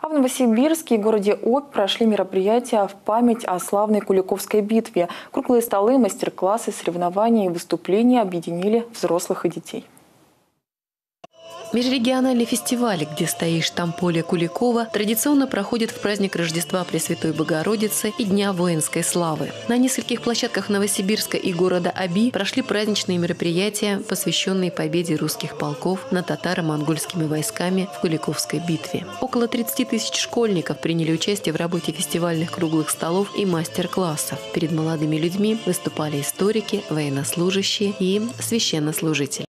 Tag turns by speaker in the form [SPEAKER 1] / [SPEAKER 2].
[SPEAKER 1] А в Новосибирске и городе Обь прошли мероприятия в память о славной Куликовской битве. Круглые столы, мастер-классы, соревнования и выступления объединили взрослых и детей.
[SPEAKER 2] Межрегиональный фестиваль «Где стоишь, там поле Куликова» традиционно проходит в праздник Рождества Пресвятой Богородицы и Дня воинской славы. На нескольких площадках Новосибирска и города Аби прошли праздничные мероприятия, посвященные победе русских полков над татаро-монгольскими войсками в Куликовской битве. Около 30 тысяч школьников приняли участие в работе фестивальных круглых столов и мастер-классов. Перед молодыми людьми выступали историки, военнослужащие и священнослужители.